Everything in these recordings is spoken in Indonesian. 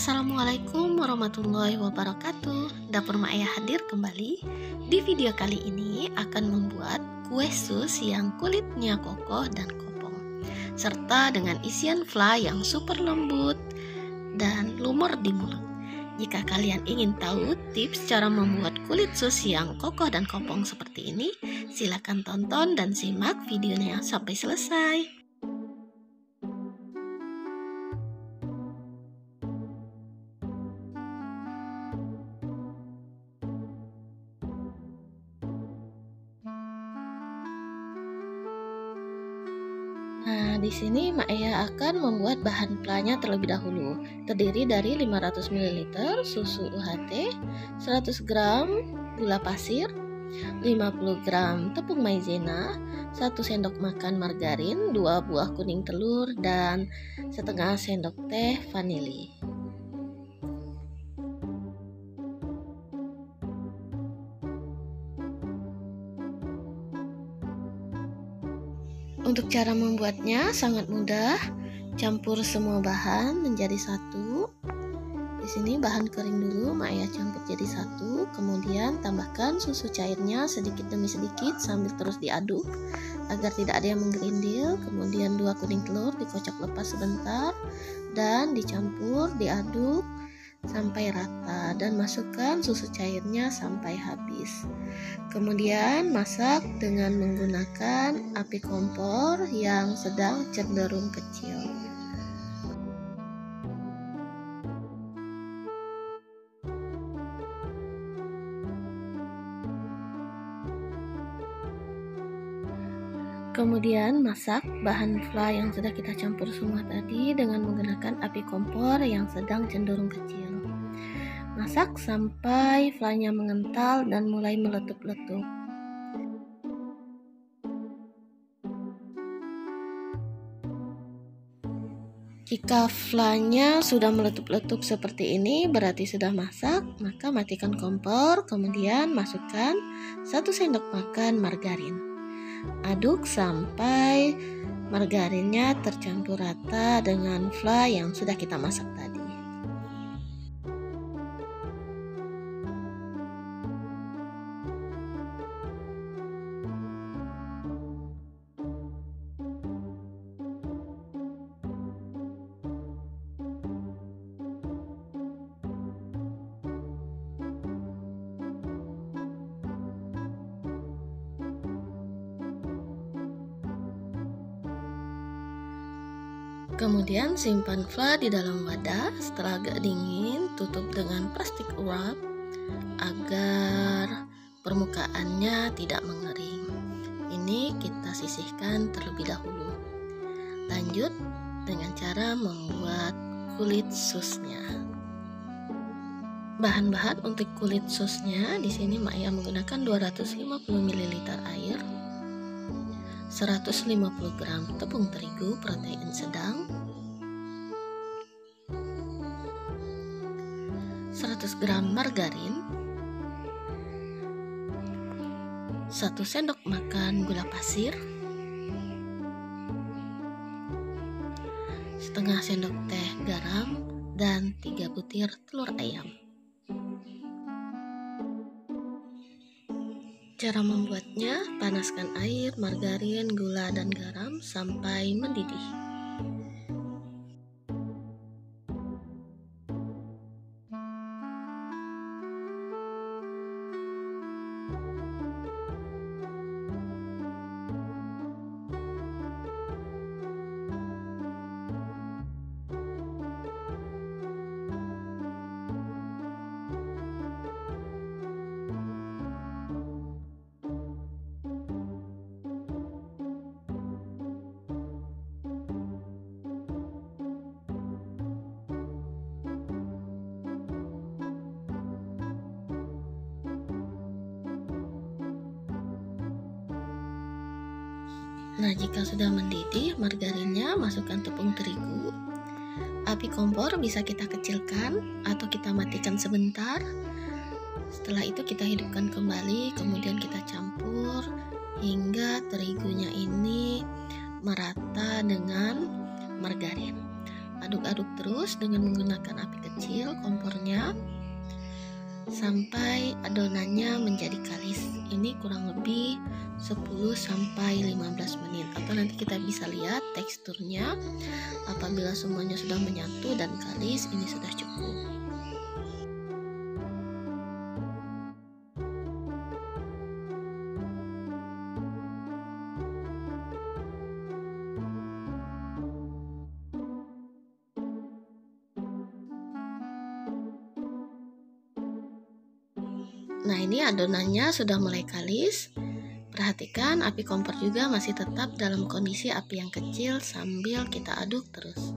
Assalamualaikum warahmatullahi wabarakatuh. Dapur Maya hadir kembali. Di video kali ini akan membuat kue sus yang kulitnya kokoh dan kopong Serta dengan isian fla yang super lembut dan lumur di mulut. Jika kalian ingin tahu tips cara membuat kulit sus yang kokoh dan kopong seperti ini, silakan tonton dan simak videonya sampai selesai. Di sini Mak Ea akan membuat bahan planya terlebih dahulu. Terdiri dari 500 ml susu UHT, 100 gram gula pasir, 50 gram tepung maizena, 1 sendok makan margarin, 2 buah kuning telur, dan setengah sendok teh vanili. Untuk cara membuatnya sangat mudah. Campur semua bahan menjadi satu. Di sini bahan kering dulu, Maya campur jadi satu. Kemudian tambahkan susu cairnya sedikit demi sedikit sambil terus diaduk agar tidak ada yang menggerindil. Kemudian dua kuning telur dikocok lepas sebentar dan dicampur, diaduk sampai rata dan masukkan susu cairnya sampai habis. Kemudian masak dengan menggunakan api kompor yang sedang cenderung kecil. Kemudian masak bahan fla yang sudah kita campur semua tadi dengan menggunakan api kompor yang sedang cenderung kecil. Masak sampai flanya mengental dan mulai meletup-letup. Jika flanya sudah meletup-letup seperti ini berarti sudah masak, maka matikan kompor, kemudian masukkan 1 sendok makan margarin. Aduk sampai margarinnya tercampur rata dengan fla yang sudah kita masak tadi. Kemudian simpan fla di dalam wadah. Setelah agak dingin, tutup dengan plastik wrap agar permukaannya tidak mengering. Ini kita sisihkan terlebih dahulu. Lanjut dengan cara membuat kulit susnya. Bahan-bahan untuk kulit susnya di sini Maya menggunakan 250 ml air, 150 gram tepung terigu protein sedang. 100 gram margarin. 1 sendok makan gula pasir. setengah sendok teh garam dan 3 butir telur ayam Cara membuatnya, panaskan air, margarin, gula, dan garam sampai mendidih. Nah, jika sudah mendidih margarinnya, masukkan tepung terigu. Api kompor bisa kita kecilkan atau kita matikan sebentar. Setelah itu kita hidupkan kembali, kemudian kita campur hingga terigunya ini merata dengan margarin. aduk-aduk terus dengan menggunakan api kecil kompornya sampai adonannya menjadi kalis. Ini kurang lebih 10 sampai 15 menit atau nanti kita bisa lihat teksturnya apabila semuanya sudah menyatu dan kalis ini sudah cukup. Nah ini adonannya sudah mulai kalis. Perhatikan api kompor juga masih tetap dalam kondisi api yang kecil sambil kita aduk terus.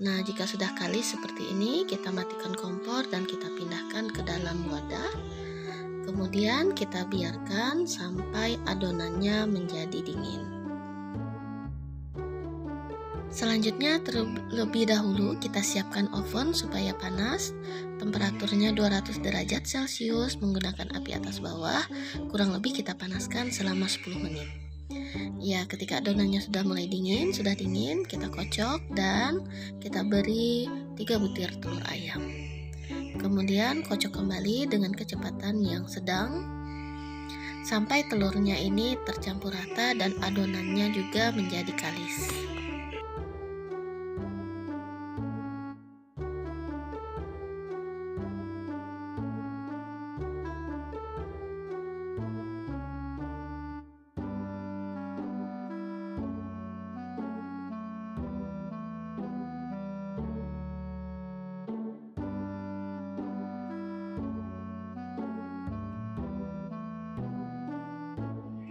Nah jika sudah kalis seperti ini kita matikan kompor dan kita pindahkan ke dalam wadah. Kemudian kita biarkan sampai adonannya menjadi dingin Selanjutnya terlebih dahulu kita siapkan oven supaya panas. Temperaturnya 200 derajat celcius menggunakan api atas bawah. Kurang lebih kita panaskan selama 10 menit. Ya ketika adonannya sudah mulai dingin, sudah dingin Kita kocok dan kita beri 3 butir telur ayam. Kemudian kocok kembali dengan kecepatan yang sedang. Sampai telurnya ini tercampur rata dan adonannya juga menjadi kalis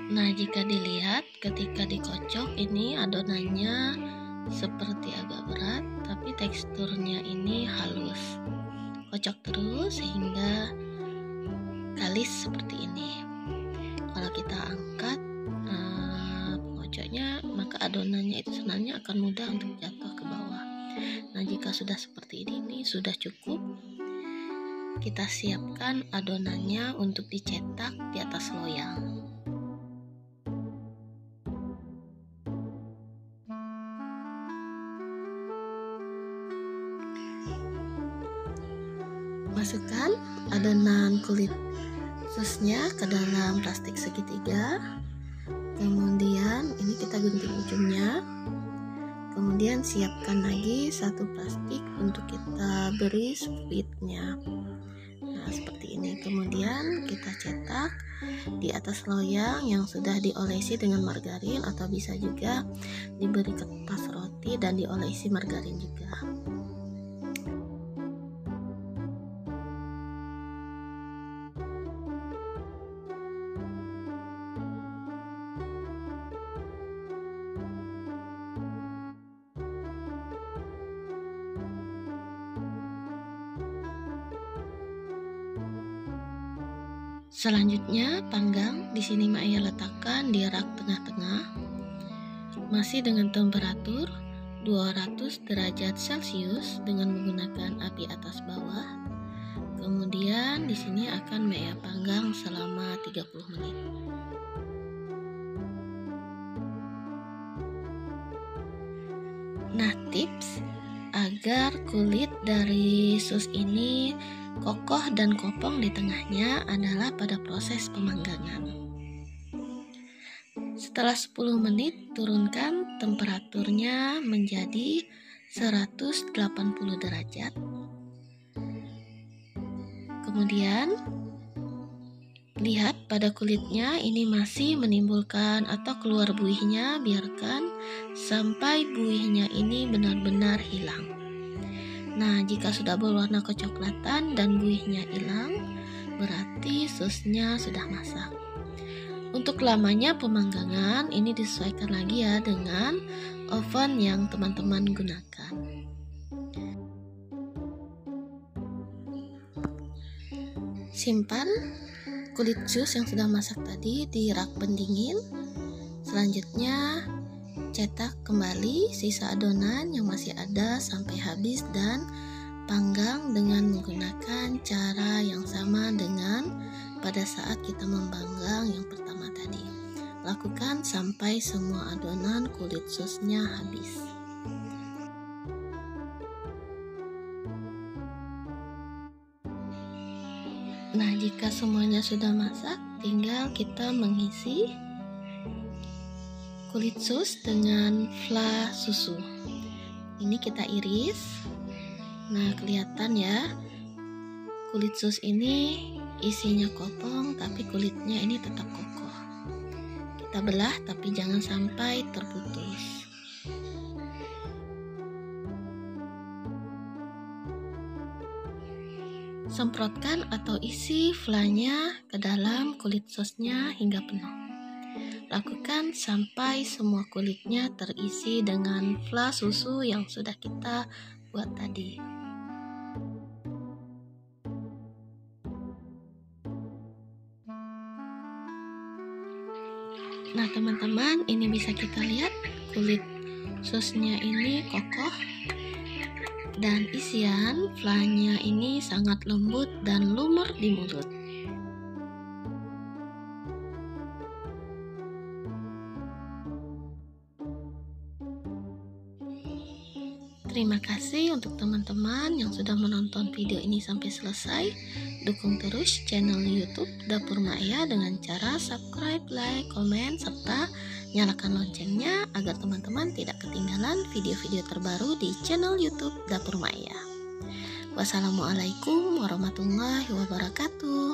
Nah, jika dilihat ketika dikocok ini adonannya seperti agak berat, tapi teksturnya ini halus. Kocok terus sehingga kalis seperti ini. Kalau kita angkat uh, maka adonannya itu sebenarnya akan mudah untuk jatuh ke bawah. Nah, jika sudah seperti ini, ini sudah cukup. Kita siapkan adonannya untuk dicetak di atas loyang. Masukkan adonan kulit susnya ke dalam plastik segitiga. Kemudian ini kita gunting ujungnya. Kemudian siapkan lagi satu plastik untuk kita beri splitnya. Nah, seperti ini. Kemudian kita cetak di atas loyang yang sudah diolesi dengan margarin atau bisa juga diberi kertas roti dan diolesi margarin juga. Selanjutnya panggang di sini Maya letakkan di rak tengah-tengah masih dengan temperatur 200 derajat Celcius dengan menggunakan api atas bawah. Kemudian di sini akan Maya panggang selama 30 menit. Nah, tips agar kulit dari sus ini Kokoh dan kopong di tengahnya adalah pada proses pemanggangan. Setelah 10 menit, turunkan temperaturnya menjadi 180 derajat. Kemudian, lihat pada kulitnya ini masih menimbulkan atau keluar buihnya, biarkan sampai buihnya ini benar-benar hilang. Nah, jika sudah berwarna kecoklatan dan buihnya hilang, berarti susnya sudah masak. Untuk lamanya pemanggangan ini disesuaikan lagi ya dengan oven yang teman-teman gunakan. Simpan kulit jus yang sudah masak tadi di rak pendingin. Selanjutnya cetak kembali sisa adonan yang masih ada sampai habis dan panggang dengan menggunakan cara yang sama dengan pada saat kita memanggang yang pertama tadi. Lakukan sampai semua adonan kulit susnya habis. Nah, jika semuanya sudah masak, tinggal kita mengisi kulit sus dengan fla susu. Ini kita iris. Nah, kelihatan ya. Kulit sus ini isinya kopong, tapi kulitnya ini tetap kokoh. Kita belah, tapi jangan sampai terputus. Semprotkan atau isi flanya ke dalam kulit sosnya hingga penuh. Lakukan sampai semua kulitnya terisi dengan fla susu yang sudah kita buat tadi. Nah, teman-teman, ini bisa kita lihat kulit sosnya ini kokoh dan isian flanya ini sangat lembut dan lumer di mulut. Terima kasih untuk teman-teman yang sudah menonton video ini sampai selesai. Dukung terus channel YouTube Dapur Maya dengan cara subscribe, like, komen, serta nyalakan loncengnya agar teman-teman tidak ketinggalan video-video terbaru di channel YouTube Dapur Maya. Wassalamualaikum warahmatullahi wabarakatuh.